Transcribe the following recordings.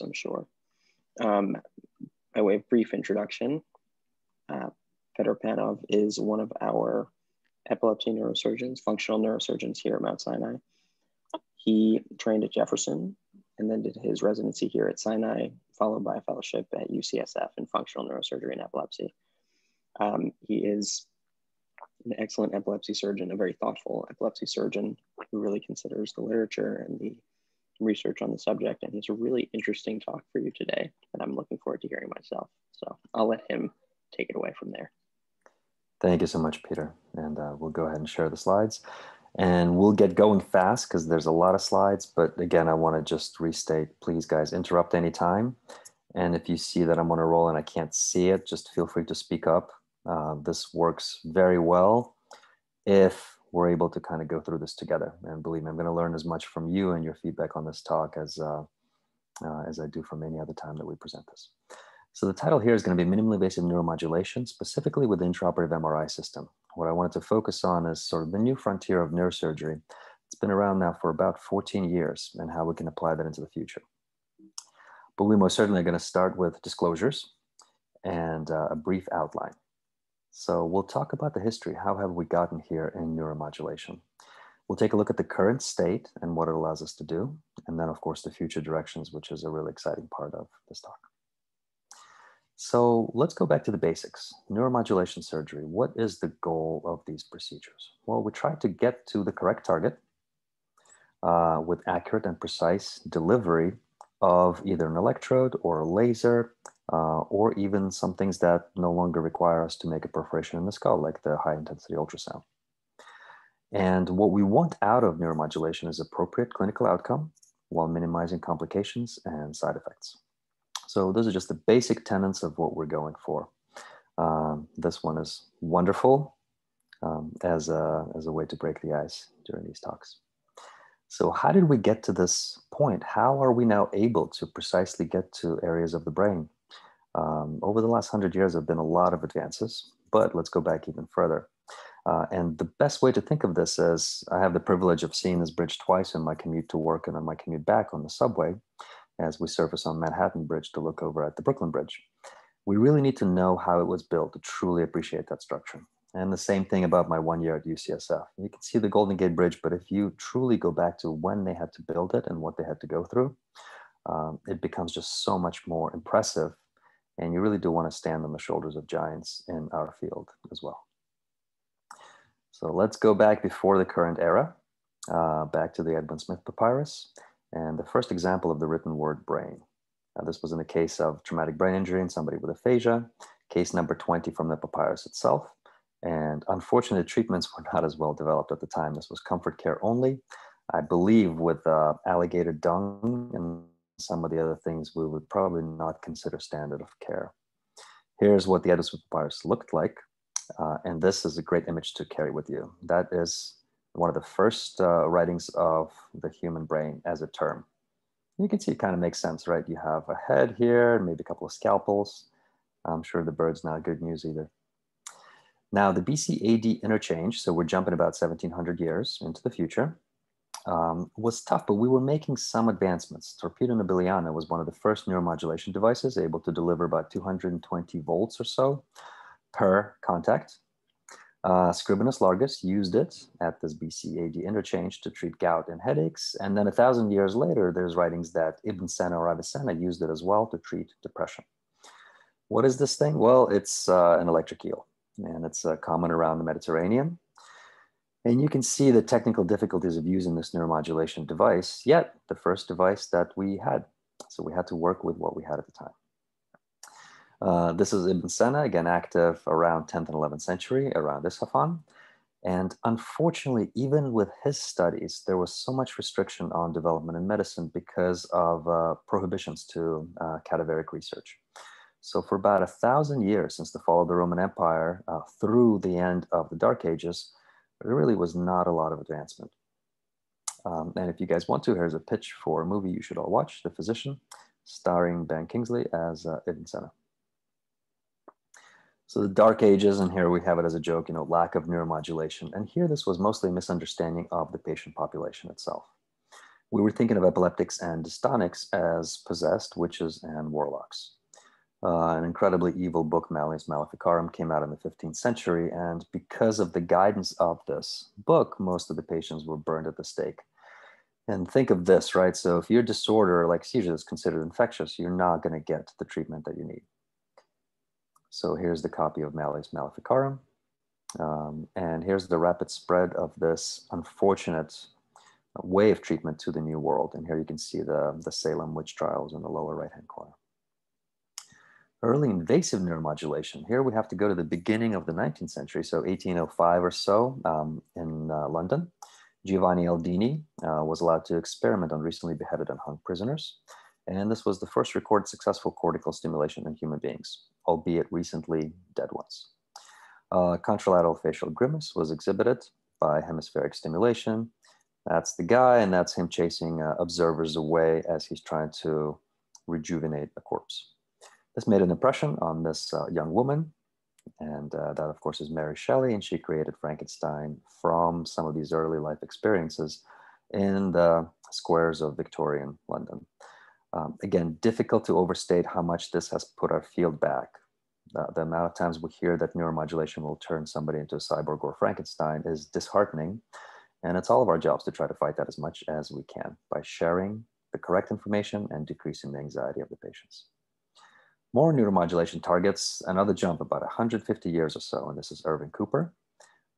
I'm sure. Um, by way of brief introduction, uh, Fedor Panov is one of our epilepsy neurosurgeons, functional neurosurgeons here at Mount Sinai. He trained at Jefferson and then did his residency here at Sinai, followed by a fellowship at UCSF in functional neurosurgery and epilepsy. Um, he is an excellent epilepsy surgeon, a very thoughtful epilepsy surgeon who really considers the literature and the research on the subject. And he's a really interesting talk for you today that I'm looking forward to hearing myself. So I'll let him take it away from there. Thank you so much, Peter. And uh, we'll go ahead and share the slides. And we'll get going fast because there's a lot of slides. But again, I want to just restate, please, guys, interrupt anytime. And if you see that I'm on a roll and I can't see it, just feel free to speak up. Uh, this works very well if we're able to kind of go through this together. And believe me, I'm going to learn as much from you and your feedback on this talk as, uh, uh, as I do from any other time that we present this. So the title here is going to be minimally invasive neuromodulation, specifically with the intraoperative MRI system. What I wanted to focus on is sort of the new frontier of neurosurgery. It's been around now for about 14 years and how we can apply that into the future. But we most certainly are going to start with disclosures and uh, a brief outline. So we'll talk about the history. How have we gotten here in neuromodulation? We'll take a look at the current state and what it allows us to do. And then of course, the future directions, which is a really exciting part of this talk. So let's go back to the basics. Neuromodulation surgery. What is the goal of these procedures? Well, we try to get to the correct target uh, with accurate and precise delivery of either an electrode or a laser, uh, or even some things that no longer require us to make a perforation in the skull, like the high intensity ultrasound. And what we want out of neuromodulation is appropriate clinical outcome while minimizing complications and side effects. So those are just the basic tenets of what we're going for. Um, this one is wonderful um, as, a, as a way to break the ice during these talks. So how did we get to this point? How are we now able to precisely get to areas of the brain? Um, over the last hundred years, there have been a lot of advances, but let's go back even further. Uh, and the best way to think of this is I have the privilege of seeing this bridge twice in my commute to work and on my commute back on the subway as we surface on Manhattan Bridge to look over at the Brooklyn Bridge. We really need to know how it was built to truly appreciate that structure. And the same thing about my one year at UCSF. You can see the Golden Gate Bridge, but if you truly go back to when they had to build it and what they had to go through, um, it becomes just so much more impressive. And you really do want to stand on the shoulders of giants in our field as well. So let's go back before the current era, uh, back to the Edwin Smith papyrus and the first example of the written word brain. This was in the case of traumatic brain injury in somebody with aphasia, case number 20 from the papyrus itself. And unfortunately, treatments were not as well developed at the time. This was comfort care only. I believe with uh, alligator dung and some of the other things we would probably not consider standard of care. Here's what the Smith papyrus looked like. Uh, and this is a great image to carry with you. That is one of the first uh, writings of the human brain as a term. You can see it kind of makes sense, right? You have a head here, maybe a couple of scalpels. I'm sure the bird's not good news either. Now the BCAD interchange, so we're jumping about 1700 years into the future, um, was tough, but we were making some advancements. Torpedo Nobiliana was one of the first neuromodulation devices able to deliver about 220 volts or so per contact. Uh, Scribonius Largus used it at this BCAD interchange to treat gout and headaches. And then a thousand years later, there's writings that Ibn Sina or Avicenna used it as well to treat depression. What is this thing? Well, it's uh, an electric eel and it's uh, common around the Mediterranean. And you can see the technical difficulties of using this neuromodulation device, yet the first device that we had. So we had to work with what we had at the time. Uh, this is Ibn Sina, again active around 10th and 11th century, around Isfahan. And unfortunately, even with his studies, there was so much restriction on development in medicine because of uh, prohibitions to uh, cadaveric research. So for about a thousand years since the fall of the Roman Empire uh, through the end of the Dark Ages, there really was not a lot of advancement. Um, and if you guys want to, here's a pitch for a movie you should all watch, The Physician, starring Ben Kingsley as uh, Ibn. So the dark ages, and here we have it as a joke, you know, lack of neuromodulation. And here this was mostly misunderstanding of the patient population itself. we were thinking of epileptics and dystonics as possessed witches and warlocks. Uh, an incredibly evil book, Malleus Maleficarum, came out in the 15th century, and because of the guidance of this book, most of the patients were burned at the stake. And think of this, right? So if your disorder, like seizure, is considered infectious, you're not going to get the treatment that you need. So here's the copy of Malleus Maleficarum. Um, and here's the rapid spread of this unfortunate way of treatment to the New World. And here you can see the, the Salem witch trials in the lower right-hand corner. Early invasive neuromodulation. Here we have to go to the beginning of the 19th century, so 1805 or so um, in uh, London. Giovanni Aldini uh, was allowed to experiment on recently beheaded and hung prisoners. And this was the first recorded successful cortical stimulation in human beings, albeit recently dead ones. Uh, contralateral facial grimace was exhibited by hemispheric stimulation. That's the guy, and that's him chasing uh, observers away as he's trying to rejuvenate a corpse. This made an impression on this uh, young woman, and uh, that, of course, is Mary Shelley, and she created Frankenstein from some of these early life experiences in the squares of Victorian London. Um, again, difficult to overstate how much this has put our field back. The, the, amount of times we hear that neuromodulation will turn somebody into a cyborg or Frankenstein is disheartening. And it's all of our jobs to try to fight that as much as we can by sharing the correct information and decreasing the anxiety of the patients. More neuromodulation targets another jump about 150 years or so, and this is Irving Cooper.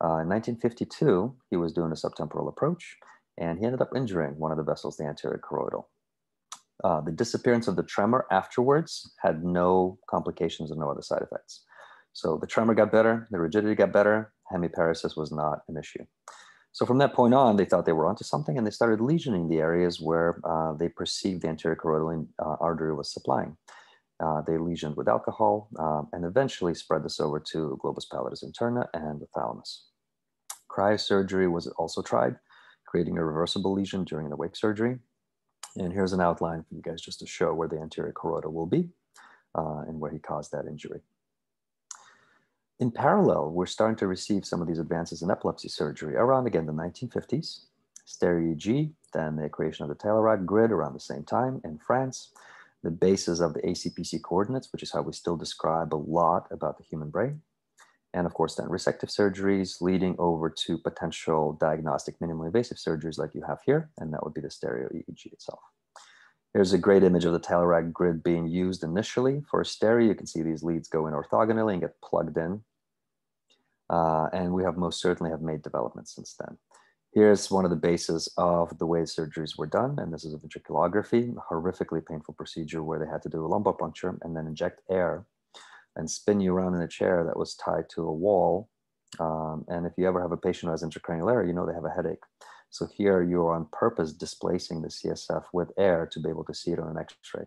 Uh, in 1952, he was doing a subtemporal approach, and he ended up injuring one of the vessels, the anterior choroidal. Uh, the disappearance of the tremor afterwards had no complications and no other side effects. So the tremor got better, the rigidity got better, hemiparesis was not an issue. So from that point on, they thought they were onto something and they started lesioning the areas where uh, they perceived the anterior choroidal uh, artery was supplying. Uh, they lesioned with alcohol um, and eventually spread this over to globus pallidus interna and the thalamus. Cryosurgery was also tried, creating a reversible lesion during the wake surgery. And here's an outline for you guys just to show where the anterior choroidal will be uh, and where he caused that injury. In parallel, we're starting to receive some of these advances in epilepsy surgery around, again, the 1950s. Stereo EEG, then the creation of the Talairach grid around the same time in France, the basis of the ACPC coordinates, which is how we still describe a lot about the human brain. And of course, then resective surgeries leading over to potential diagnostic minimally invasive surgeries like you have here, and that would be the stereo EEG itself. Here's a great image of the Talairach grid being used initially for a stereo. You can see these leads go in orthogonally and get plugged in. Uh, and we have most certainly have made developments since then. Here's one of the bases of the way surgeries were done, and this is a ventriculography, a horrifically painful procedure where they had to do a lumbar puncture and then inject air and spin you around in a chair that was tied to a wall. Um, and if you ever have a patient who has intracranial error, you know they have a headache. So here you're on purpose displacing the CSF with air to be able to see it on an X-ray.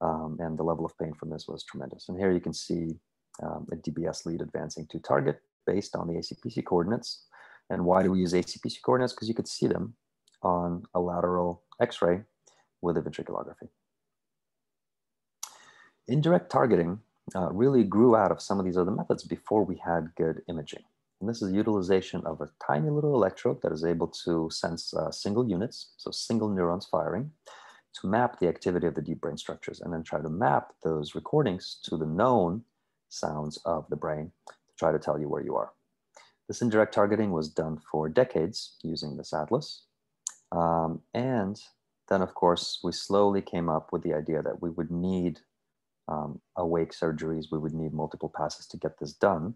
Um, and the level of pain from this was tremendous. And here you can see um, a DBS lead advancing to target based on the ACPC coordinates and why do we use ACPC coordinates? Because you could see them on a lateral X-ray with a ventriculography. Indirect targeting uh, really grew out of some of these other methods before we had good imaging. And this is utilization of a tiny little electrode that is able to sense uh, single units, so single neurons firing, to map the activity of the deep brain structures and then try to map those recordings to the known sounds of the brain to try to tell you where you are. This indirect targeting was done for decades using this atlas. Um, and then, of course, we slowly came up with the idea that we would need um, awake surgeries, we would need multiple passes to get this done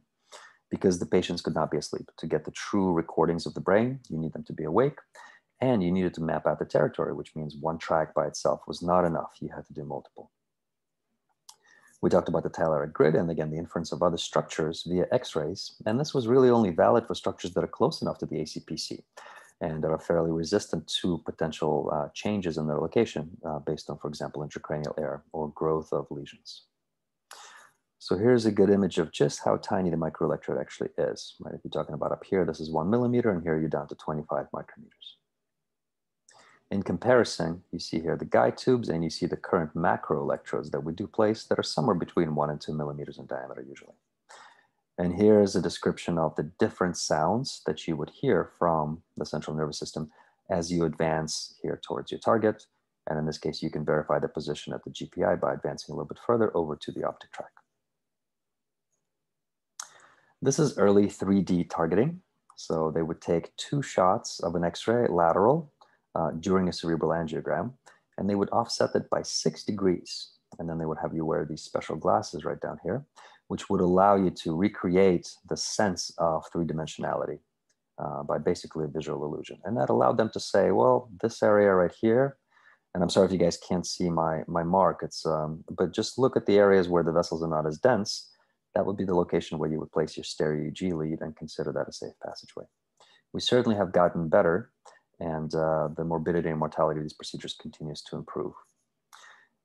because the patients could not be asleep. To get the true recordings of the brain, you need them to be awake and you needed to map out the territory, which means one track by itself was not enough. You had to do multiple. We talked about the Talairach grid and again, the inference of other structures via X-rays. And this was really only valid for structures that are close enough to the ACPC and that are fairly resistant to potential uh, changes in their location uh, based on, for example, intracranial air or growth of lesions. So here's a good image of just how tiny the microelectrode actually is, right? If you're talking about up here, this is one millimeter, and here you're down to 25 micrometers. In comparison, you see here the guide tubes and you see the current macro electrodes that we do place that are somewhere between one and two millimeters in diameter usually. And here is a description of the different sounds that you would hear from the central nervous system as you advance here towards your target. And in this case, you can verify the position at the GPI by advancing a little bit further over to the optic tract. This is early 3D targeting. So they would take two shots of an X-ray lateral uh, during a cerebral angiogram, and they would offset it by six degrees. And then they would have you wear these special glasses right down here, which would allow you to recreate the sense of three-dimensionality uh, by basically a visual illusion. And that allowed them to say, well, this area right here, and I'm sorry if you guys can't see my, my mark, it's, um, but just look at the areas where the vessels are not as dense. That would be the location where you would place your stereo EEG lead and consider that a safe passageway. We certainly have gotten better and uh, the morbidity and mortality of these procedures continues to improve.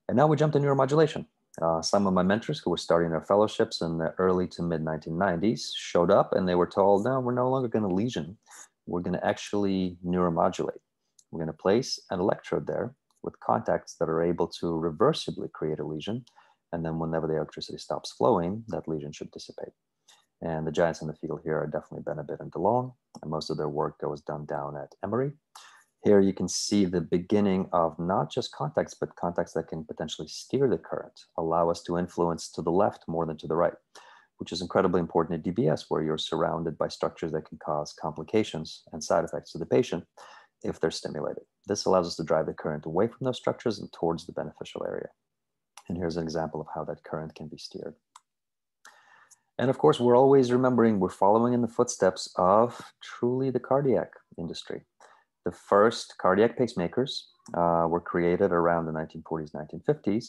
And now we jump to neuromodulation. Uh, some of my mentors who were starting their fellowships in the early to mid 1990s showed up and they were told, no, we're no longer going to lesion. We're going to actually neuromodulate. We're going to place an electrode there with contacts that are able to reversibly create a lesion. And then whenever the electricity stops flowing, that lesion should dissipate. And the giants in the field here are definitely Benabid and DeLong. And most of their work was done down at Emory. Here you can see the beginning of not just contacts, but contacts that can potentially steer the current, allow us to influence to the left more than to the right, which is incredibly important in DBS where you're surrounded by structures that can cause complications and side effects to the patient if they're stimulated. This allows us to drive the current away from those structures and towards the beneficial area. And here's an example of how that current can be steered. And of course, we're always remembering we're following in the footsteps of truly the cardiac industry. The first cardiac pacemakers uh, were created around the 1940s, 1950s.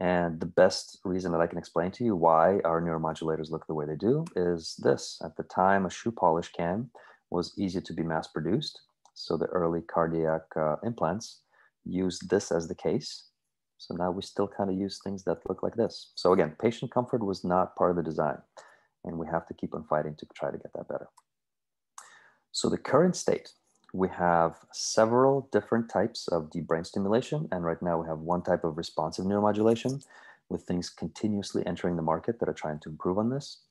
And the best reason that I can explain to you why our neuromodulators look the way they do is this. At the time, a shoe polish can was easy to be mass produced. So the early cardiac uh, implants used this as the case. So now we still kind of use things that look like this. So again, patient comfort was not part of the design and we have to keep on fighting to try to get that better. So the current state, we have several different types of deep brain stimulation. And right now we have one type of responsive neuromodulation with things continuously entering the market that are trying to improve on this.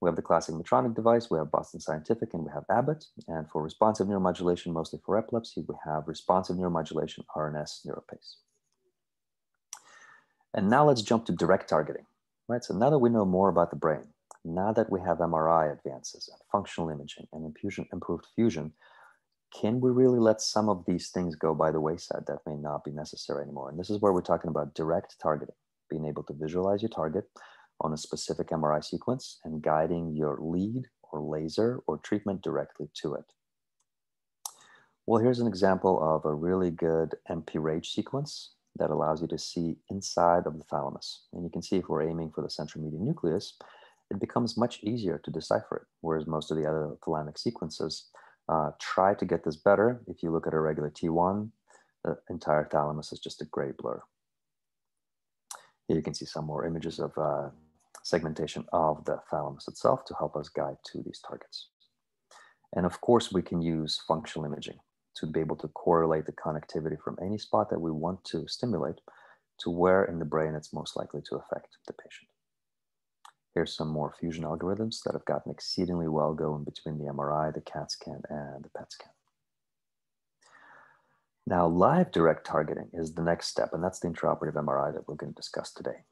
We have the classic Medtronic device, we have Boston Scientific, and we have Abbott. And for responsive neuromodulation, mostly for epilepsy, we have responsive neuromodulation, RNS NeuroPace. And now let's jump to direct targeting, right? So now that we know more about the brain, now that we have MRI advances and functional imaging and infusion, improved fusion, can we really let some of these things go by the wayside that may not be necessary anymore? And this is where we're talking about direct targeting, being able to visualize your target on a specific MRI sequence and guiding your lead or laser or treatment directly to it. Well, here's an example of a really good MP-RAGE sequence that allows you to see inside of the thalamus. And you can see if we're aiming for the central median nucleus, it becomes much easier to decipher it, whereas most of the other thalamic sequences uh, try to get this better. If you look at a regular T1, the entire thalamus is just a gray blur. Here you can see some more images of uh, segmentation of the thalamus itself to help us guide to these targets. And of course, we can use functional imaging to be able to correlate the connectivity from any spot that we want to stimulate to where in the brain it's most likely to affect the patient. Here's some more fusion algorithms that have gotten exceedingly well going between the MRI, the CAT scan, and the PET scan. Now, live direct targeting is the next step, and that's the intraoperative MRI that we're going to discuss today.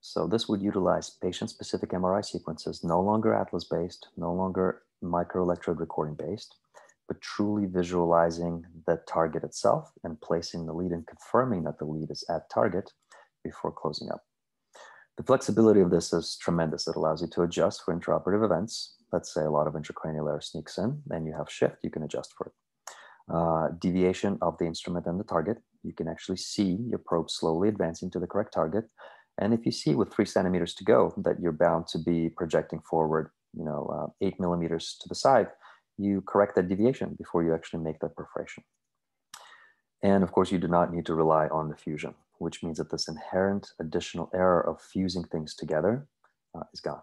So this would utilize patient-specific MRI sequences, no longer atlas-based, no longer microelectrode recording based, but truly visualizing the target itself and placing the lead and confirming that the lead is at target before closing up. The flexibility of this is tremendous. It allows you to adjust for intraoperative events. Let's say a lot of intracranial air sneaks in and you have shift, you can adjust for it. Uh, deviation of the instrument and the target, you can actually see your probe slowly advancing to the correct target. And if you see with three centimeters to go that you're bound to be projecting forward, you know, uh, eight millimeters to the side, you correct that deviation before you actually make that perforation. And of course, you do not need to rely on the fusion which means that this inherent additional error of fusing things together uh, is gone.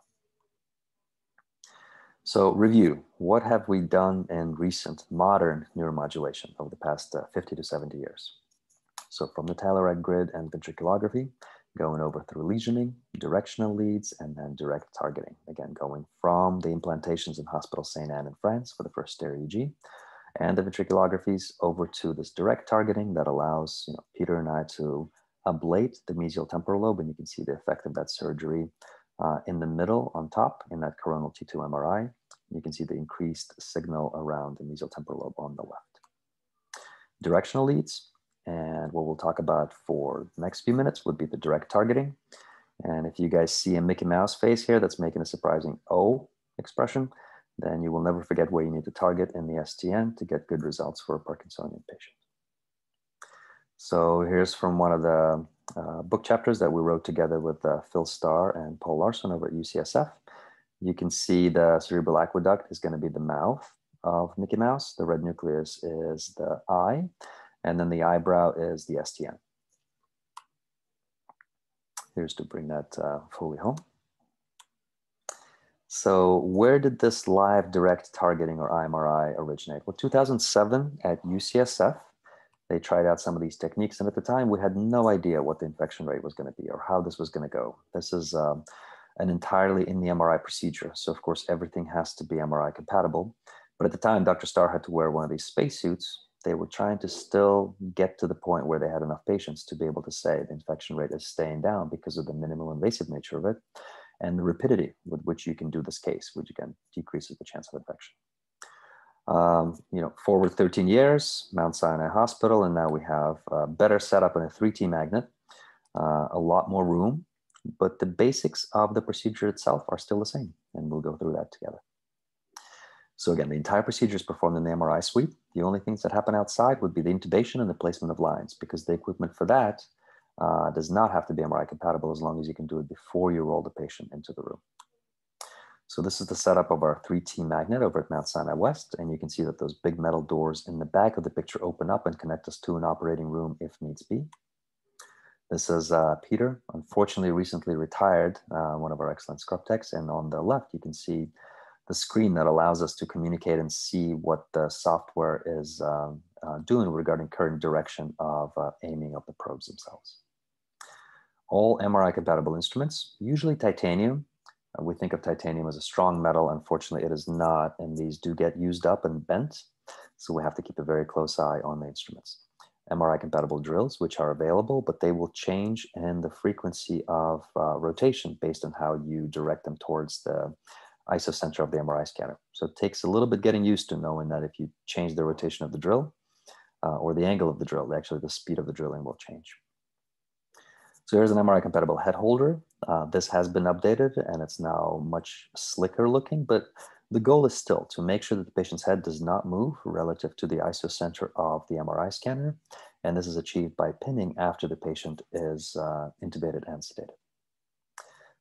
So review, what have we done in recent modern neuromodulation over the past uh, 50 to 70 years? So from the Talairach grid and ventriculography, going over through lesioning, directional leads, and then direct targeting. Again, going from the implantations in Hospital St. Anne in France for the first stereo EEG, and the ventriculographies over to this direct targeting that allows you know, Peter and I to ablate the mesial temporal lobe, and you can see the effect of that surgery uh, in the middle on top in that coronal T2 MRI. You can see the increased signal around the mesial temporal lobe on the left. Directional leads, and what we'll talk about for the next few minutes would be the direct targeting. And if you guys see a Mickey Mouse face here that's making a surprising O expression, then you will never forget where you need to target in the STN to get good results for a Parkinsonian patient. So here's from one of the uh, book chapters that we wrote together with uh, Phil Starr and Paul Larson over at UCSF. You can see the cerebral aqueduct is going to be the mouth of Mickey Mouse. The red nucleus is the eye, and then the eyebrow is the STN. Here's to bring that uh, fully home. So where did this live direct targeting or IMRI originate? Well, 2007 at UCSF, they tried out some of these techniques. And at the time, we had no idea what the infection rate was going to be or how this was going to go. This is um, an entirely in the MRI procedure. So of course, everything has to be MRI compatible. But at the time, Dr. Starr had to wear one of these spacesuits. They were trying to still get to the point where they had enough patients to be able to say the infection rate is staying down because of the minimal invasive nature of it and the rapidity with which you can do this case, which again decreases the chance of infection. Um, you know, forward 13 years, Mount Sinai Hospital, and now we have a better setup in a 3T magnet, uh, a lot more room, but the basics of the procedure itself are still the same, and we'll go through that together. So again, the entire procedure is performed in the MRI suite. The only things that happen outside would be the intubation and the placement of lines, because the equipment for that uh, does not have to be MRI compatible as long as you can do it before you roll the patient into the room. So this is the setup of our 3T magnet over at Mount Sinai West, and you can see that those big metal doors in the back of the picture open up and connect us to an operating room if needs be. This is uh, Peter, unfortunately recently retired, uh, one of our excellent scrub techs, and on the left you can see the screen that allows us to communicate and see what the software is um, uh, doing regarding current direction of uh, aiming of the probes themselves all MRI compatible instruments, usually titanium. Uh, we think of titanium as a strong metal. Unfortunately, it is not, and these do get used up and bent. So we have to keep a very close eye on the instruments. MRI compatible drills, which are available, but they will change in the frequency of uh, rotation based on how you direct them towards the isocenter of the MRI scanner. So it takes a little bit getting used to knowing that if you change the rotation of the drill uh, or the angle of the drill, actually the speed of the drilling will change. So here's an MRI compatible head holder. Uh, this has been updated and it's now much slicker looking, but the goal is still to make sure that the patient's head does not move relative to the isocenter of the MRI scanner. And this is achieved by pinning after the patient is uh, intubated and sedated.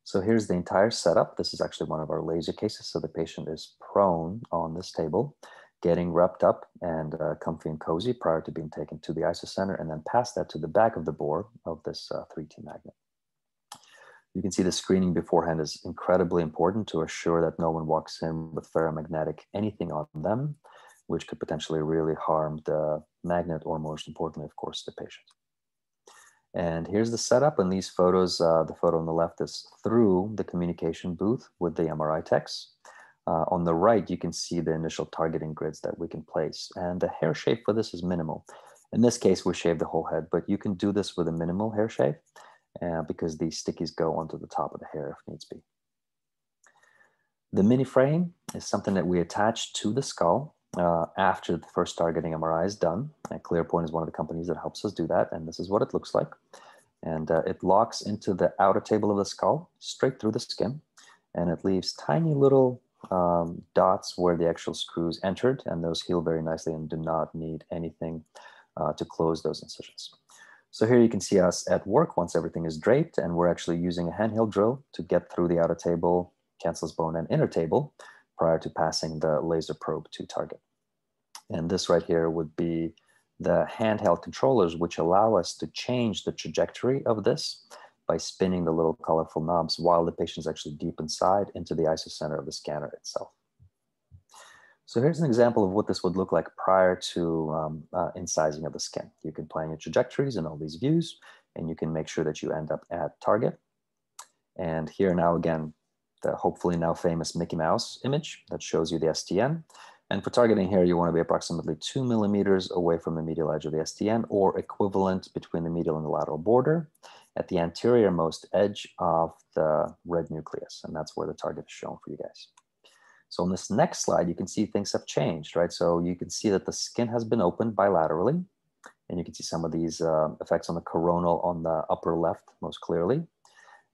So here's the entire setup. This is actually one of our laser cases. So the patient is prone on this table getting wrapped up and uh, comfy and cozy prior to being taken to the isocenter and then pass that to the back of the bore of this uh, 3T magnet. You can see the screening beforehand is incredibly important to assure that no one walks in with ferromagnetic anything on them, which could potentially really harm the magnet or most importantly, of course, the patient. And here's the setup in these photos. Uh, the photo on the left is through the communication booth with the MRI techs. Uh, on the right, you can see the initial targeting grids that we can place. And the hair shape for this is minimal. In this case, we shave the whole head, but you can do this with a minimal hair shape uh, because these stickies go onto the top of the hair if needs be. The mini frame is something that we attach to the skull uh, after the first targeting MRI is done. And ClearPoint is one of the companies that helps us do that. And this is what it looks like. And uh, it locks into the outer table of the skull, straight through the skin. And it leaves tiny little um, dots where the actual screws entered, and those heal very nicely and do not need anything uh, to close those incisions. So here you can see us at work once everything is draped, and we're actually using a handheld drill to get through the outer table, cancellous bone, and inner table prior to passing the laser probe to target. And this right here would be the handheld controllers, which allow us to change the trajectory of this by spinning the little colorful knobs while the patient is actually deep inside into the isocenter of the scanner itself. So here's an example of what this would look like prior to um, uh, incising of the skin. You can plan your trajectories and all these views, and you can make sure that you end up at target. And here now again, the hopefully now famous Mickey Mouse image that shows you the STN. And for targeting here, you want to be approximately two millimeters away from the medial edge of the STN or equivalent between the medial and the lateral border at the anterior most edge of the red nucleus. And that's where the target is shown for you guys. So on this next slide, you can see things have changed, right? So you can see that the skin has been opened bilaterally. And you can see some of these uh, effects on the coronal on the upper left most clearly.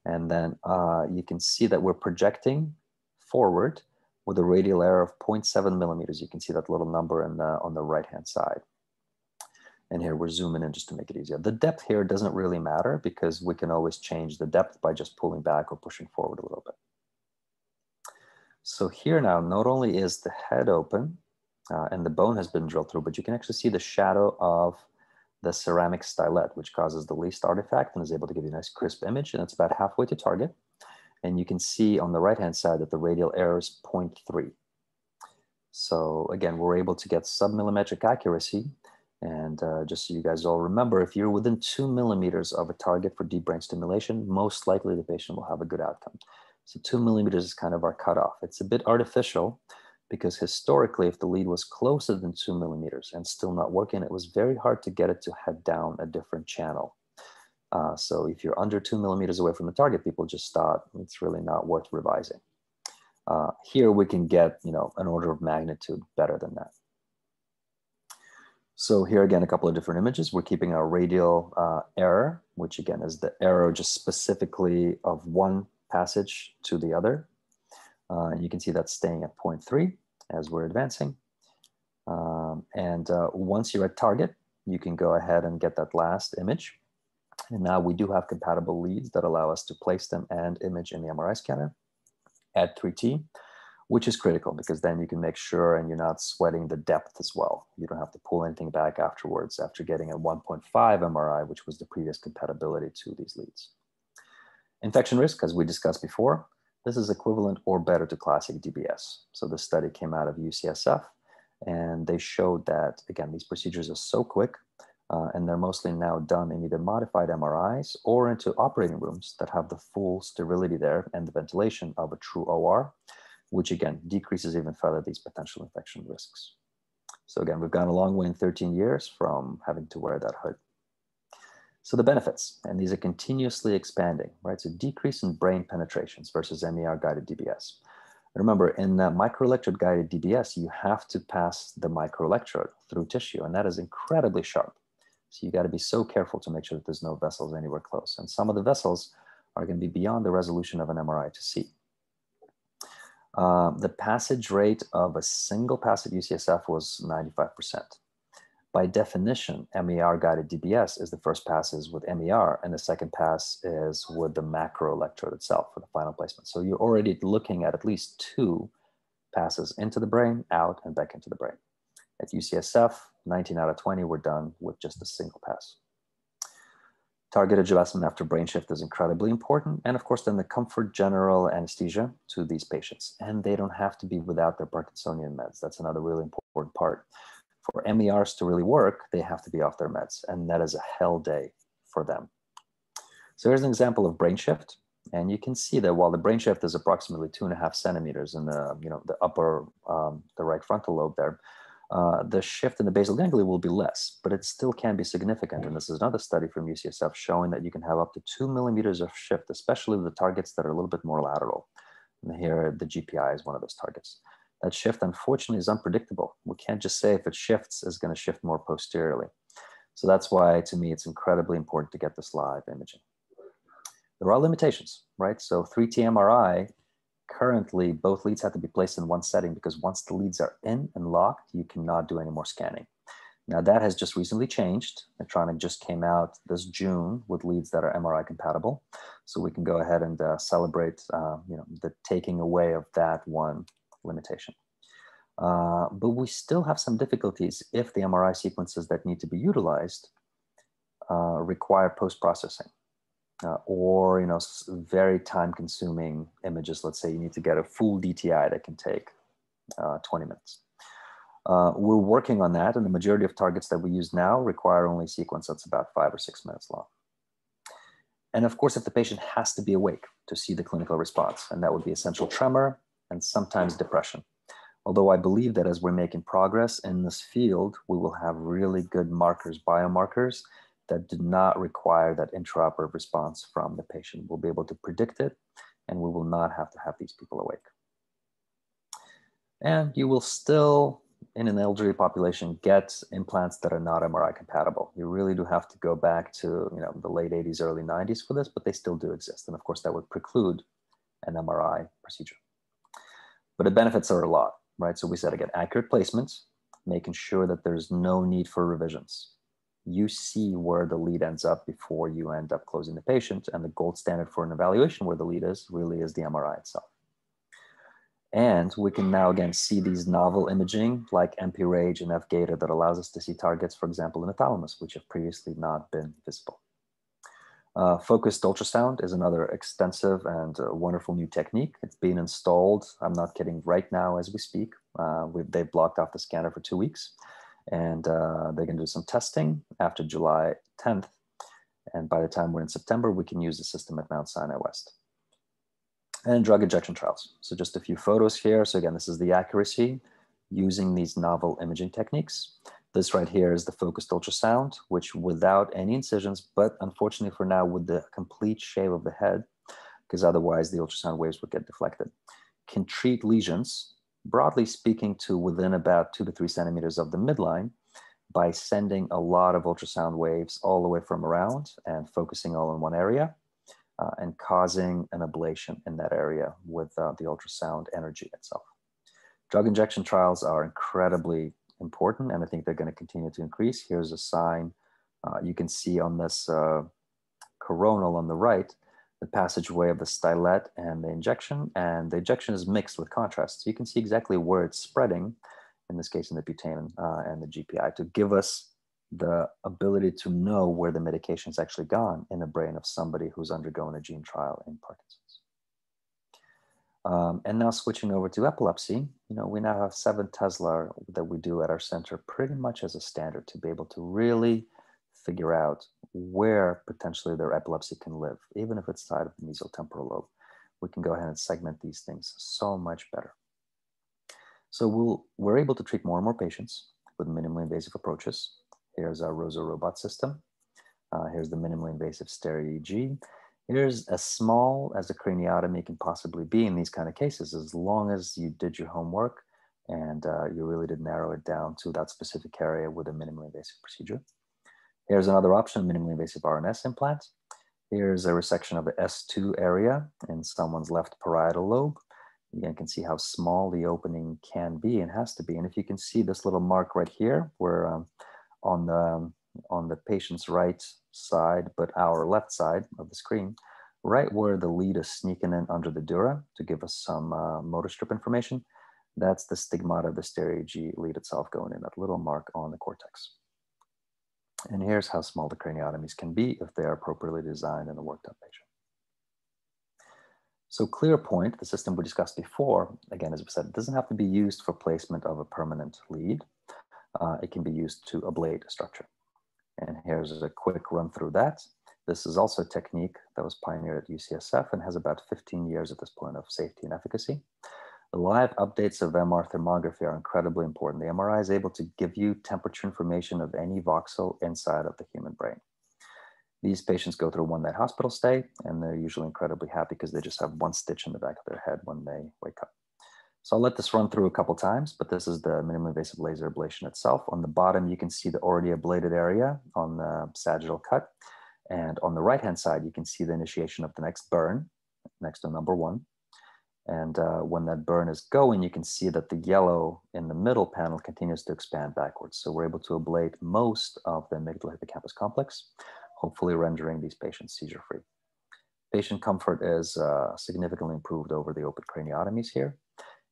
And then uh, you can see that we're projecting forward with a radial error of 0.7 millimeters. You can see that little number the, on the right-hand side. And here we're zooming in just to make it easier. The depth here doesn't really matter because we can always change the depth by just pulling back or pushing forward a little bit. So here now, not only is the head open uh, and the bone has been drilled through, but you can actually see the shadow of the ceramic stylet, which causes the least artifact and is able to give you a nice crisp image. And it's about halfway to target. And you can see on the right-hand side that the radial error is 0.3. So again, we're able to get submillimetric accuracy. And uh, just so you guys all remember, if you're within two millimeters of a target for deep brain stimulation, most likely the patient will have a good outcome. So two millimeters is kind of our cutoff. It's a bit artificial because historically, if the lead was closer than two millimeters and still not working, it was very hard to get it to head down a different channel. Uh, so if you're under two millimeters away from the target, people just thought it's really not worth revising. Uh, here we can get, you know, an order of magnitude better than that. So here again, a couple of different images. We're keeping our radial uh, error, which again is the arrow just specifically of one passage to the other. Uh, you can see that's staying at 0.3 as we're advancing. Um, and uh, once you're at target, you can go ahead and get that last image. And now we do have compatible leads that allow us to place them and image in the MRI scanner at 3T, which is critical because then you can make sure and you're not sweating the depth as well. You don't have to pull anything back afterwards after getting a 1.5 MRI, which was the previous compatibility to these leads. Infection risk, as we discussed before, this is equivalent or better to classic DBS. So the study came out of UCSF and they showed that, again, these procedures are so quick uh, and they're mostly now done in either modified MRIs or into operating rooms that have the full sterility there and the ventilation of a true OR, which again decreases even further these potential infection risks. So again, we've gone a long way in 13 years from having to wear that hood. So the benefits, and these are continuously expanding, right? So decrease in brain penetrations versus MER guided DBS. Remember, in uh, microelectrode guided DBS, you have to pass the microelectrode through tissue, and that is incredibly sharp. So you got to be so careful to make sure that there's no vessels anywhere close. And some of the vessels are going to be beyond the resolution of an MRI to see. Uh, the passage rate of a single pass at UCSF was 95%. By definition, MER guided DBS is the first passes with MER and the second pass is with the macro electrode itself for the final placement. So you're already looking at at least two passes into the brain, out and back into the brain. At UCSF, 19 out of 20 were done with just a single pass. Target adjustment after brain shift is incredibly important. And of course, then the comfort general anesthesia to these patients. And they don't have to be without their Parkinsonian meds. That's another really important part. For MERs to really work, they have to be off their meds. And that is a hell day for them. So here's an example of brain shift. And you can see that while the brain shift is approximately two and a half centimeters in the, you know, the upper, um, the right frontal lobe there, uh, the shift in the basal ganglia will be less, but it still can be significant. And this is another study from UCSF showing that you can have up to two millimeters of shift, especially the targets that are a little bit more lateral. And here, the GPI is one of those targets. That shift, unfortunately, is unpredictable. We can't just say if it shifts, it's going to shift more posteriorly. So that's why, to me, it's incredibly important to get this live imaging. There are limitations, right? So 3T MRI currently both leads have to be placed in one setting because once the leads are in and locked, you cannot do any more scanning. Now that has just recently changed. Medtronic just came out this June with leads that are MRI compatible. So we can go ahead and uh, celebrate uh, you know, the taking away of that one limitation. Uh, but we still have some difficulties if the MRI sequences that need to be utilized uh, require post-processing uh, or you know very time consuming images. Let's say you need to get a full dti that can take uh, 20 minutes. Uh, we're working on that and the majority of targets that we use now require only sequence that's about five or six minutes long. And of course if the patient has to be awake to see the clinical response and that would be essential tremor and sometimes depression. Although I believe that as we're making progress in this field, we will have really good markers, biomarkers that do not require that intraoperative response from the patient. We'll be able to predict it and we will not have to have these people awake. And you will still, in an elderly population, get implants that are not MRI compatible. You really do have to go back to you know, the late 80s, early 90s for this, but they still do exist. And of course, that would preclude an MRI procedure. But the benefits are a lot, right? So we said again, accurate placements, making sure that there's no need for revisions. You see where the lead ends up before you end up closing the patient. And the gold standard for an evaluation where the lead is really is the MRI itself. And we can now again see these novel imaging like MP-RAGE and FGATIR that allows us to see targets, for example, in the thalamus, which have previously not been visible. Uh, focused ultrasound is another extensive and uh, wonderful new technique. It's being installed, I'm not kidding, right now as we speak. Uh, they've blocked off the scanner for two weeks and uh, they're going to do some testing after July 10th. And by the time we're in September, we can use the system at Mount Sinai West and drug injection trials. So just a few photos here. So again, this is the accuracy using these novel imaging techniques. This right here is the focused ultrasound, which without any incisions, but unfortunately for now with the complete shave of the head, because otherwise the ultrasound waves would get deflected, can treat lesions, broadly speaking, to within about two to three centimeters of the midline by sending a lot of ultrasound waves all the way from around and focusing all in one area uh, and causing an ablation in that area with uh, the ultrasound energy itself. Drug injection trials are incredibly important, and I think they're going to continue to increase. Here's a sign uh, you can see on this uh, coronal on the right, the passageway of the stylet and the injection, and the injection is mixed with contrast. So you can see exactly where it's spreading, in this case in the putamen uh, and the GPI, to give us the ability to know where the medication's actually gone in the brain of somebody who's undergoing a gene trial in Parkinson's. Um, and now switching over to epilepsy, you know, we now have seven Tesla that we do at our center pretty much as a standard to be able to really figure out where potentially their epilepsy can live, even if it's side of the mesial temporal lobe. We can go ahead and segment these things so much better. So we'll, we're able to treat more and more patients with minimally invasive approaches. Here's our ROSA robot system. Uh, here's the minimally invasive stereo EEG. Here's as small as a craniotomy can possibly be in these kind of cases, as long as you did your homework and uh, you really did narrow it down to that specific area with a minimally invasive procedure. Here's another option, minimally invasive RNS implant. Here's a resection of the S2 area in someone's left parietal lobe. You can see how small the opening can be and has to be. And if you can see this little mark right here, where um, on the on the patient's right side, but our left side of the screen, right where the lead is sneaking in under the dura to give us some uh, motor strip information. That's the stigmata of the stereo G lead itself going in, that little mark on the cortex. And here's how small the craniotomies can be if they are appropriately designed in a worked up patient. So ClearPoint, the system we discussed before, again, as we said, it doesn't have to be used for placement of a permanent lead uh, it can be used to ablate a structure. And here's a quick run through that. This is also a technique that was pioneered at UCSF and has about 15 years at this point of safety and efficacy. The live updates of MR thermography are incredibly important. The MRI is able to give you temperature information of any voxel inside of the human brain. These patients go through one night hospital stay and they're usually incredibly happy because they just have one stitch in the back of their head when they wake up. So I'll let this run through a couple times, but this is the minimally invasive laser ablation itself. On the bottom, you can see the already ablated area on the sagittal cut. And on the right-hand side, you can see the initiation of the next burn, next to number one. And uh, when that burn is going, you can see that the yellow in the middle panel continues to expand backwards. So we're able to ablate most of the amygdala hippocampus complex, hopefully rendering these patients seizure-free. Patient comfort is uh, significantly improved over the open craniotomies here.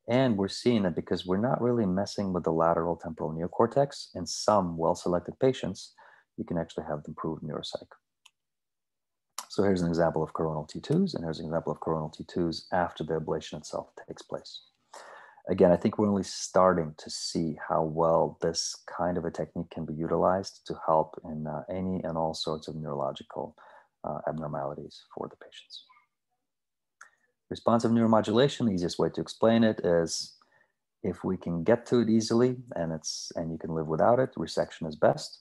And we're seeing that because we're not really messing with the lateral temporal neocortex, in some well-selected patients, you can actually have improved neuropsych. So here's an example of coronal T2s, and here's an example of coronal T2s after the ablation itself takes place. Again, I think we're only starting to see how well this kind of a technique can be utilized to help in uh, any and all sorts of neurological uh, abnormalities for the patients. Responsive neuromodulation, the easiest way to explain it is If we can get to it easily and it's and you can live without it, resection is best.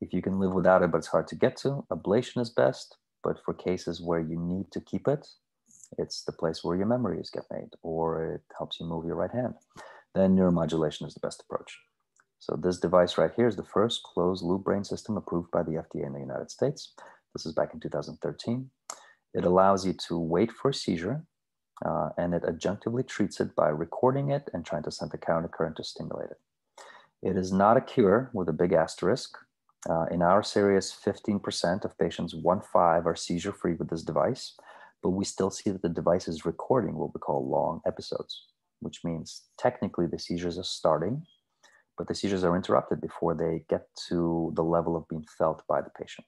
If you can live without it but it's hard to get to, ablation is best. But for cases where you need to keep it, it's the place where your memories get made or it helps you move your right hand. Then neuromodulation is the best approach. So this device right here is the first closed loop brain system approved by the FDA in the United States. This is back in 2013. It allows you to wait for a seizure uh, and it adjunctively treats it by recording it and trying to send a counter current to stimulate it. It is not a cure with a big asterisk. Uh, in our series, 15% of patients, one five, are seizure free with this device, but we still see that the device is recording what we call long episodes, which means technically the seizures are starting, but the seizures are interrupted before they get to the level of being felt by the patient.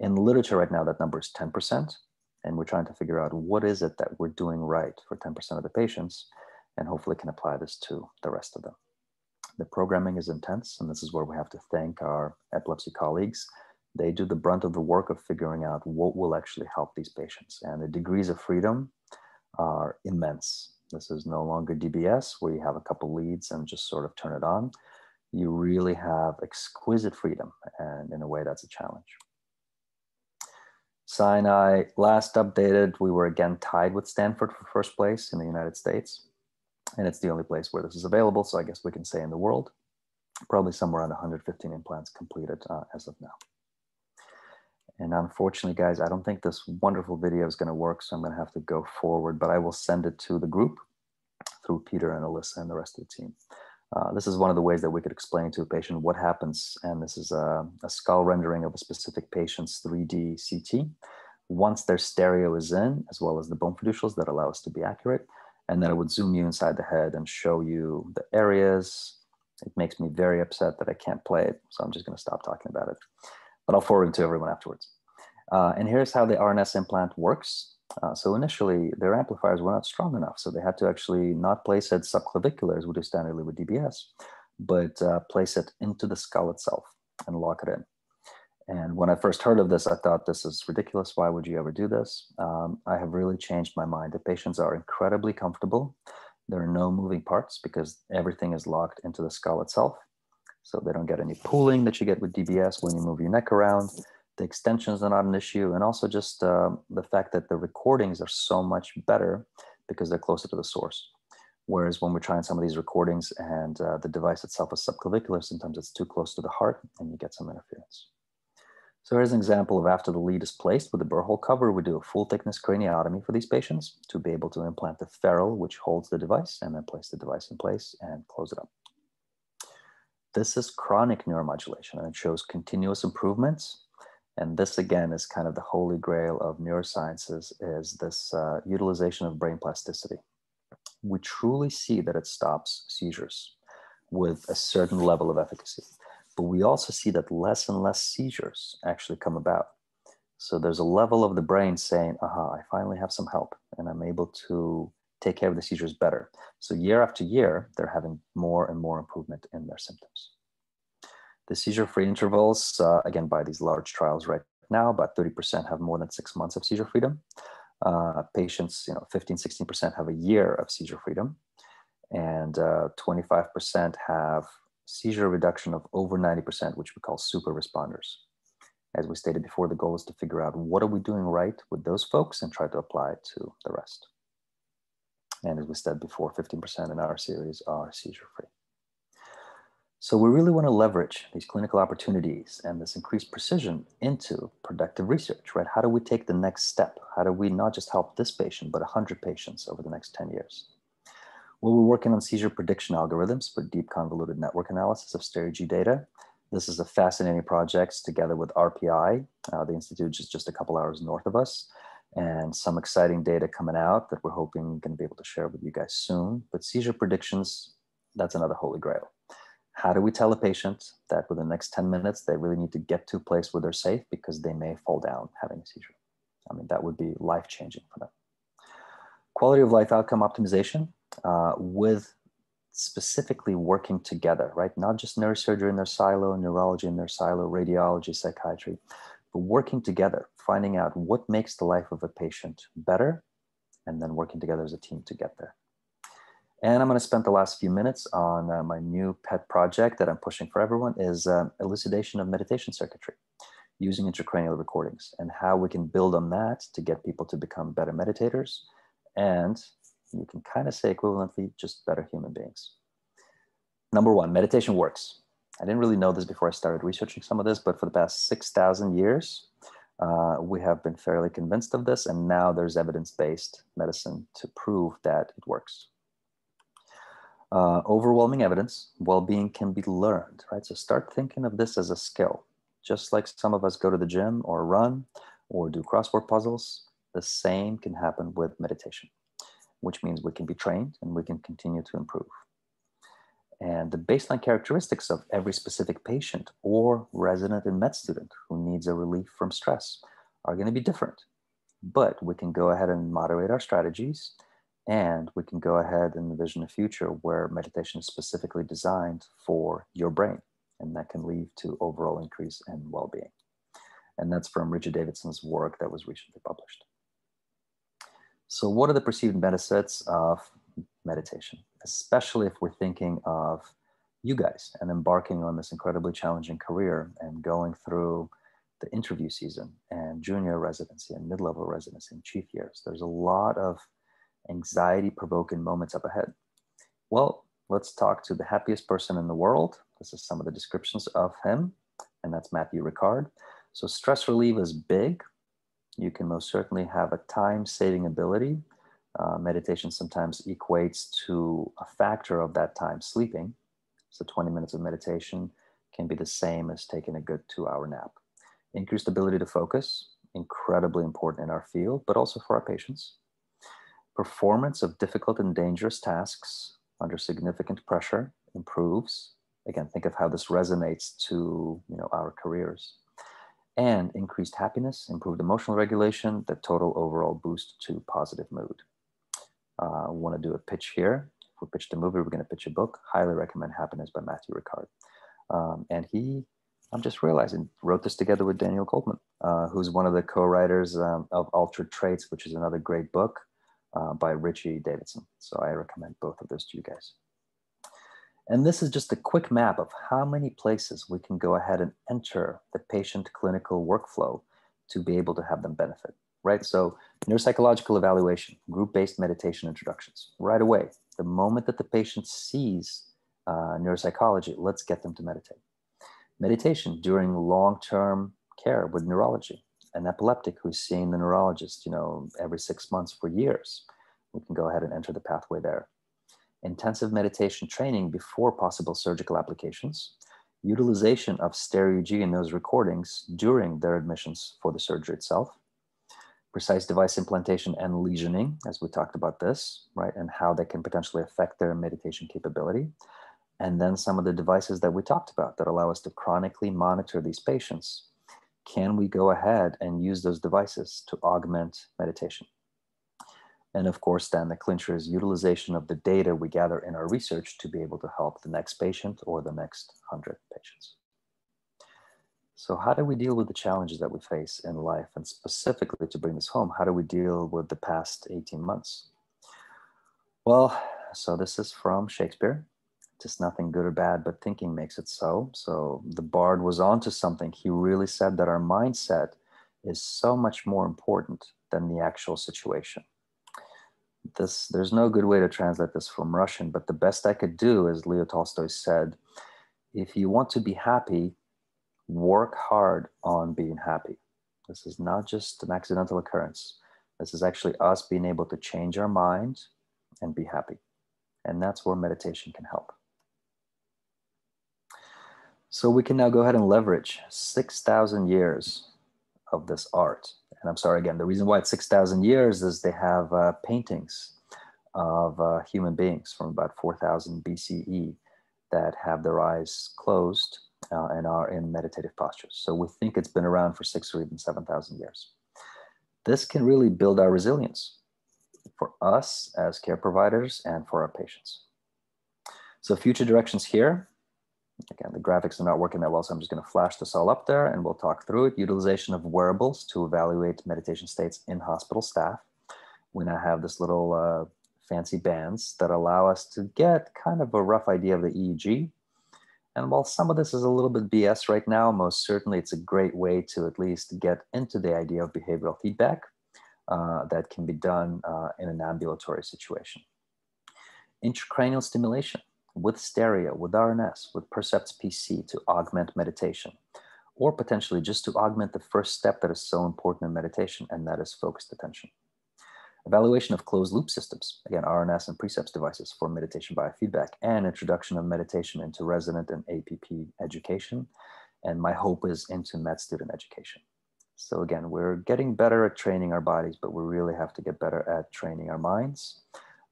In literature right now, that number is 10%, and we're trying to figure out what is it that we're doing right for 10% of the patients and hopefully can apply this to the rest of them. The programming is intense, and this is where we have to thank our epilepsy colleagues. They do the brunt of the work of figuring out what will actually help these patients, and the degrees of freedom are immense. This is no longer DBS, where you have a couple leads and just sort of turn it on. You really have exquisite freedom, and in a way, that's a challenge. Sinai last updated, we were again tied with Stanford for first place in the United States. And it's the only place where this is available. So I guess we can say in the world, probably somewhere around 115 implants completed uh, as of now. And unfortunately, guys, I don't think this wonderful video is going to work. So I'm going to have to go forward, but I will send it to the group through Peter and Alyssa and the rest of the team. Uh, this is one of the ways that we could explain to a patient what happens. And this is a, a, skull rendering of a specific patient's 3D CT. Once their stereo is in, as well as the bone fiducials that allow us to be accurate, and then it would zoom you inside the head and show you the areas. It makes me very upset that I can't play it, so I'm just going to stop talking about it. But I'll forward it to everyone afterwards. Uh, and here's how the RNS implant works. Uh, so initially, their amplifiers were not strong enough, so they had to actually not place it subclavicular as we do standardly with DBS, but uh, place it into the skull itself and lock it in. And when I first heard of this, I thought this is ridiculous. Why would you ever do this? Um, I have really changed my mind. The patients are incredibly comfortable. There are no moving parts because everything is locked into the skull itself. So they don't get any pooling that you get with DBS when you move your neck around the extensions are not an issue, and also just uh, the fact that the recordings are so much better because they're closer to the source. Whereas when we're trying some of these recordings and uh, the device itself is subclavicular, sometimes it's too close to the heart and you get some interference. So here's an example of after the lead is placed with the burr hole cover, we do a full thickness craniotomy for these patients to be able to implant the ferrule, which holds the device, and then place the device in place and close it up. This is chronic neuromodulation, and it shows continuous improvements. And this again is kind of the holy grail of neurosciences is this uh, utilization of brain plasticity. We truly see that it stops seizures with a certain level of efficacy but we also see that less and less seizures actually come about so there's a level of the brain saying aha i finally have some help and i'm able to take care of the seizures better so year after year they're having more and more improvement in their symptoms the seizure-free intervals, uh, again, by these large trials right now, about 30% have more than six months of seizure freedom. Uh, patients, you know, 15, 16% have a year of seizure freedom. And 25% uh, have seizure reduction of over 90%, which we call super responders. As we stated before, the goal is to figure out what are we doing right with those folks and try to apply it to the rest. And as we said before, 15% in our series are seizure free. So we really want to leverage these clinical opportunities and this increased precision into productive research, right? How do we take the next step? How do we not just help this patient, but 100 patients over the next 10 years? Well, we're working on seizure prediction algorithms for deep convoluted network analysis of stereo data. This is a fascinating project together with RPI. Uh, the institute is just a couple hours north of us and some exciting data coming out that we're hoping going to be able to share with you guys soon. But seizure predictions, that's another holy grail how do we tell a patient that within the next 10 minutes they really need to get to a place where they're safe because they may fall down having a seizure? I mean, that would be life changing for them. Quality of life outcome optimization uh, with specifically working together, right? Not just neurosurgery in their silo, neurology in their silo, radiology, psychiatry, but working together, finding out what makes the life of a patient better, and then working together as a team to get there. And I'm going to spend the last few minutes on uh, my new pet project that I'm pushing for everyone is uh, elucidation of meditation circuitry using intracranial recordings and how we can build on that to get people to become better meditators and you can kind of say equivalently just better human beings. Number one, meditation works. I didn't really know this before I started researching some of this, but for the past 6,000 years, uh, we have been fairly convinced of this, and now there's evidence-based medicine to prove that it works. Uh, overwhelming evidence, well-being can be learned, right? So start thinking of this as a skill. Just like some of us go to the gym or run or do crossword puzzles, the same can happen with meditation, which means we can be trained and we can continue to improve. And the baseline characteristics of every specific patient or resident and med student who needs a relief from stress are going to be different. But we can go ahead and moderate our strategies and we can go ahead and envision a future where meditation is specifically designed for your brain and that can lead to overall increase in well-being. And that's from Richard Davidson's work that was recently published. So what are the perceived benefits of meditation, especially if we're thinking of you guys and embarking on this incredibly challenging career and going through the interview season and junior residency and mid-level residency and chief years. There's a lot of anxiety provoking moments up ahead. Well, let's talk to the happiest person in the world. This is some of the descriptions of him, and that's Matthieu Ricard. So stress relief is big. You can most certainly have a time saving ability uh, meditation sometimes equates to a factor of that time sleeping. So 20 minutes of meditation can be the same as taking a good two hour nap. Increased ability to focus, incredibly important in our field, but also for our patients. Performance of difficult and dangerous tasks under significant pressure improves. Again, think of how this resonates to you know, our careers. And increased happiness, improved emotional regulation, the total overall boost to positive mood uh, want to do a pitch here. If we pitch the movie, we're going to pitch a book. Highly recommend Happiness by Matthieu Ricard. Um, and he, I'm just realizing, wrote this together with Daniel Goleman, uh, who's one of the co-writers um, of Altered Traits, which is another great book uh, by Richie Davidson. So I recommend both of those to you guys. And this is just a quick map of how many places we can go ahead and enter the patient clinical workflow to be able to have them benefit right? So neuropsychological evaluation, group-based meditation introductions, right away. The moment that the patient sees uh, neuropsychology, let's get them to meditate. Meditation during long-term care with neurology, an epileptic who's seeing the neurologist, you know, every six months for years, we can go ahead and enter the pathway there. Intensive meditation training before possible surgical applications, utilization of stereo EEG in those recordings during their admissions for the surgery itself, precise device implantation and lesioning, as we talked about this, right, and how that can potentially affect their meditation capability. And then some of the devices that we talked about that allow us to chronically monitor these patients. Can we go ahead and use those devices to augment meditation? And of course, then the clincher is utilization of the data we gather in our research to be able to help the next patient or the next 100 patients. So how do we deal with the challenges that we face in life? And specifically to bring this home, how do we deal with the past 18 months? Well, so this is from Shakespeare. Just nothing good or bad, but thinking makes it so. So the bard was onto something. He really said that our mindset is so much more important than the actual situation. This, there's no good way to translate this from Russian, but the best I could do, as Leo Tolstoy said, if you want to be happy, work hard on being happy. This is not just an accidental occurrence. This is actually us being able to change our mind and be happy. And that's where meditation can help. So we can now go ahead and leverage 6,000 years of this art. And I'm sorry, again, the reason why it's 6,000 years is they have uh, paintings of uh, human beings from about 4,000 BCE that have their eyes closed uh, and are in meditative postures. So we think it's been around for six or even 7,000 years. This can really build our resilience for us as care providers and for our patients. So future directions here. Again, the graphics are not working that well, so I'm just gonna flash this all up there and we'll talk through it. Utilization of wearables to evaluate meditation states in hospital staff. We now have this little uh, fancy bands that allow us to get kind of a rough idea of the EEG. And while some of this is a little bit BS right now, most certainly it's a great way to at least get into the idea of behavioral feedback uh, that can be done uh, in an ambulatory situation. Intracranial stimulation with stereo, with RNS, with Percepts PC to augment meditation, or potentially just to augment the first step that is so important in meditation, and that is focused attention. Evaluation of closed loop systems, again, RNS and Percepts devices for meditation biofeedback, and introduction of meditation into resident and APP education. And my hope is into med student education. So again, we're getting better at training our bodies, but we really have to get better at training our minds.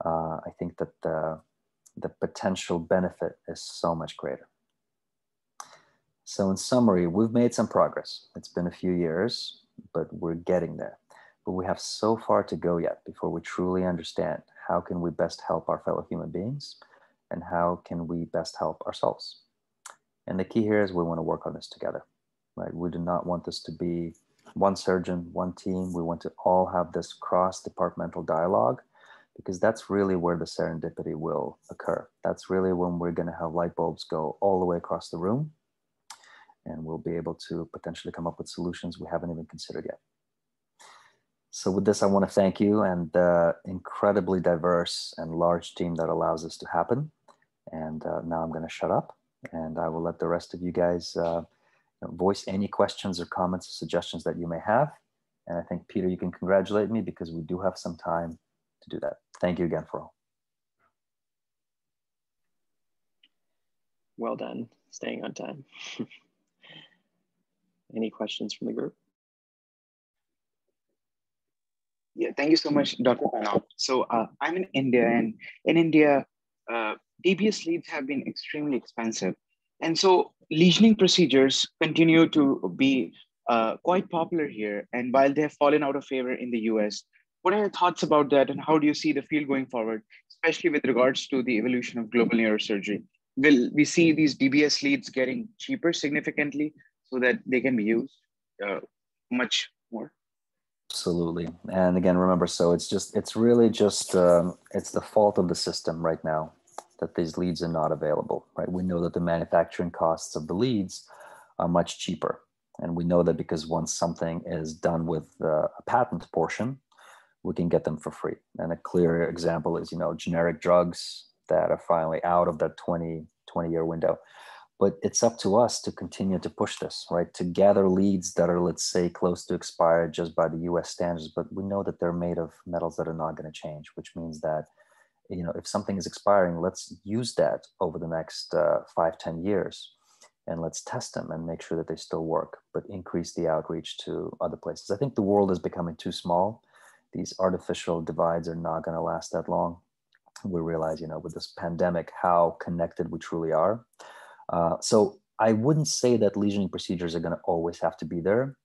Uh, I think that the, the potential benefit is so much greater. So in summary, we've made some progress. It's been a few years, but we're getting there. But we have so far to go yet before we truly understand how can we best help our fellow human beings and how can we best help ourselves. And the key here is we want to work on this together, right? We do not want this to be one surgeon, one team. We want to all have this cross-departmental dialogue because that's really where the serendipity will occur. That's really when we're going to have light bulbs go all the way across the room and we'll be able to potentially come up with solutions we haven't even considered yet. So with this, I want to thank you and the incredibly diverse and large team that allows this to happen. And uh, now I'm going to shut up and I will let the rest of you guys uh, voice any questions or comments or suggestions that you may have. And I think, Peter, you can congratulate me because we do have some time to do that. Thank you again for all. Well done, staying on time. any questions from the group? Yeah, thank you so much, Dr. Panov. So uh, I'm in India, and in India, uh, DBS leads have been extremely expensive. And so lesioning procedures continue to be uh, quite popular here. And while they have fallen out of favor in the US, what are your thoughts about that? And how do you see the field going forward, especially with regards to the evolution of global neurosurgery? Will we see these DBS leads getting cheaper significantly so that they can be used uh, much more? Absolutely. And again, remember, so it's just, it's really just, um, it's the fault of the system right now that these leads are not available, right? We know that the manufacturing costs of the leads are much cheaper. And we know that because once something is done with uh, a patent portion, we can get them for free. And a clear example is, you know, generic drugs that are finally out of that 20, 20 year window. But it's up to us to continue to push this, right? To gather leads that are, let's say, close to expired just by the US standards, but we know that they're made of metals that are not going to change, which means that you know, if something is expiring, let's use that over the next uh, five, ten years and let's test them and make sure that they still work, but increase the outreach to other places. I think the world is becoming too small. These artificial divides are not going to last that long. We realize, you know, with this pandemic, how connected we truly are. Uh, so I wouldn't say that lesioning procedures are going to always have to be there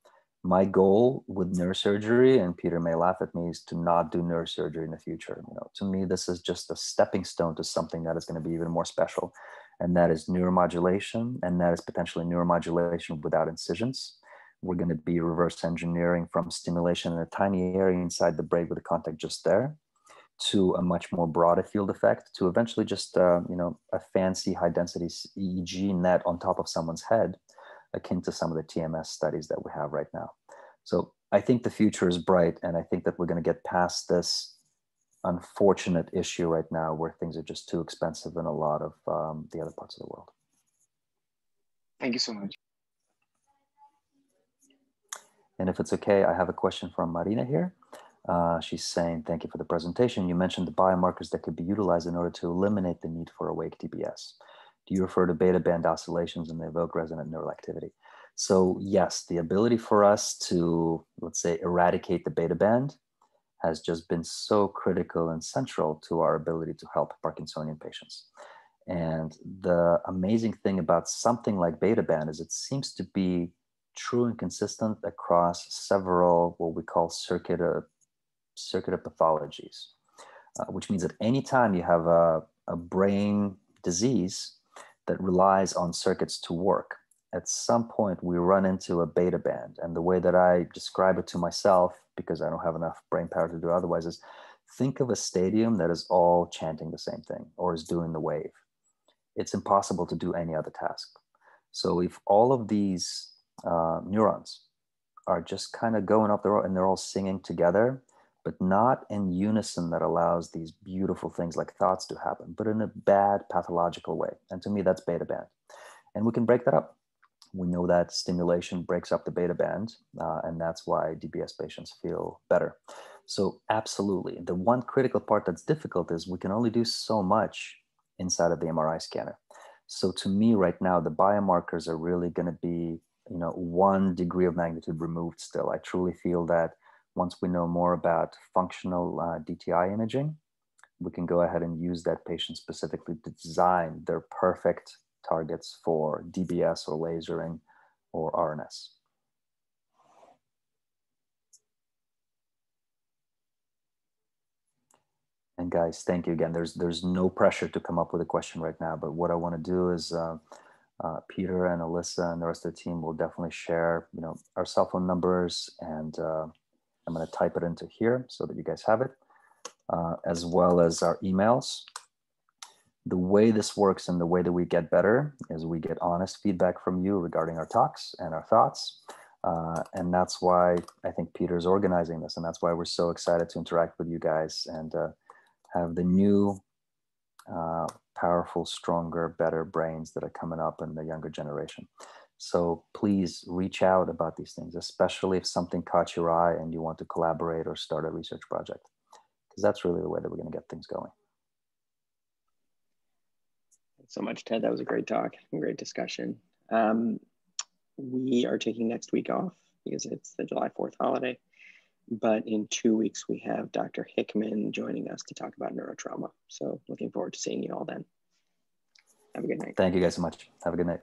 my goal with neurosurgery, and Peter may laugh at me, is to not do neurosurgery in the future. You know, to me, this is just a stepping stone to something that is going to be even more special, and that is neuromodulation, and that is potentially neuromodulation without incisions. We're going to be reverse engineering from stimulation in a tiny area inside the brain with the contact just there to a much more broader field effect to eventually just uh, you know a fancy high density EEG net on top of someone's head akin to some of the TMS studies that we have right now. So I think the future is bright, and I think that we're going to get past this unfortunate issue right now where things are just too expensive in a lot of um, the other parts of the world. Thank you so much. And if it's okay, I have a question from Marina here. Uh, she's saying, thank you for the presentation. You mentioned the biomarkers that could be utilized in order to eliminate the need for awake DBS. Do you refer to beta band oscillations and the evoke resonant neural activity? So yes, the ability for us to, let's say, eradicate the beta band has just been so critical and central to our ability to help Parkinsonian patients. And the amazing thing about something like beta band is it seems to be true and consistent across several what we call circuit circuit pathologies, uh, which means that anytime you have a, a brain disease, that relies on circuits to work. At some point, we run into a beta band. And the way that I describe it to myself, because I don't have enough brain power to do otherwise, is think of a stadium that is all chanting the same thing or is doing the wave. It's impossible to do any other task. So if all of these uh, neurons are just kind of going up there and they're all singing together, but not in unison that allows these beautiful things like thoughts to happen, but in a bad pathological way. And to me, that's beta band. And we can break that up. We know that stimulation breaks up the beta band, uh, and that's why DBS patients feel better. So, absolutely. The one critical part that's difficult is we can only do so much inside of the MRI scanner. So, to me, right now, the biomarkers are really going to be, you know, one degree of magnitude removed still. I truly feel that once we know more about functional uh, DTI imaging, we can go ahead and use that patient specifically to design their perfect targets for DBS or lasering or RNS. And guys, thank you again. There's there's no pressure to come up with a question right now, but what I want to do is uh, uh, Peter and Alyssa and the rest of the team will definitely share, you know, our cell phone numbers, and uh, I'm going to type it into here so that you guys have it, uh, as well as our emails the way this works and the way that we get better is we get honest feedback from you regarding our talks and our thoughts. Uh, and that's why I think Peter's organizing this. And that's why we're so excited to interact with you guys and uh, have the new, uh, powerful, stronger, better brains that are coming up in the younger generation. So please reach out about these things, especially if something caught your eye and you want to collaborate or start a research project, because that's really the way that we're going to get things going so much, Ted. That was a great talk, and great discussion. Um, we are taking next week off because it's the July 4th holiday. But in two weeks, we have Dr. Hickman joining us to talk about neurotrauma. So looking forward to seeing you all then. Have a good night. Thank you guys so much. Have a good night.